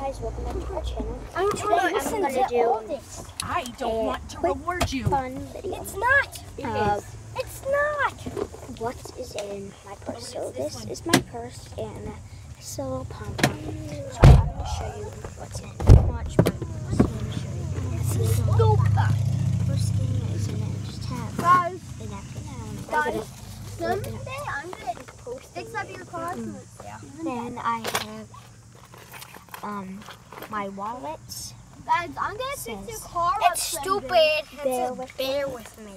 guys, welcome back to our channel. I'm Today trying to I'm gonna to do all this. I don't want to quick reward you. fun video It's not. It of is. It's not. what is in my purse. So this is my purse and this little pom pom. So I'm gonna show you what's in. Watch my purse. I'm gonna show you. This is the first thing is in it. Just have Guys, a napkin and Guys. I'm someday I'm gonna post. fix up your car. Mm-hmm. Then I have um my wallet. Guys, I'm gonna fix your car up. It's stupid. Bear It's with bear with me.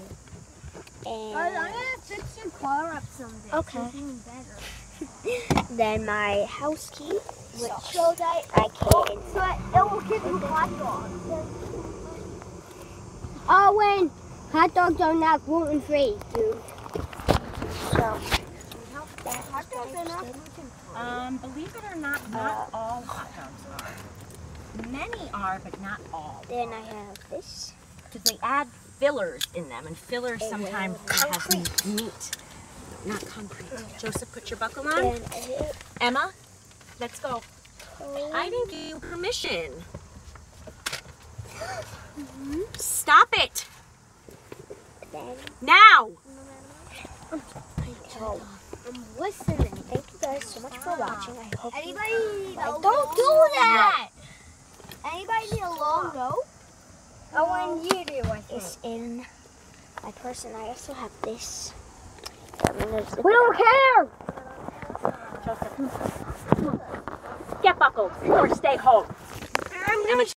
Guys, I'm gonna fix your car up someday. Okay. Better. then my house key, which So that I can so that it will give you hot dogs. Owen, hot dogs are not gluten free, dude. so Hot dogs are not gluten Um, believe it or not, not all hot dogs are. Many are, but not all. then I have this. Because they add fillers in them, and fillers Oh, sometimes have meat, not concrete. Joseph, put your buckle on. Emma, let's go. I didn't give you permission. Stop it then now. so I'm listening. thank you guys so much for ah. watching. I hope you Anybody? Like, don't do that. Anybody need a long note? Owen, you do with is in my purse and I also have this. I'm gonna zip We don't care. Joseph, get buckled or stay home. Emma,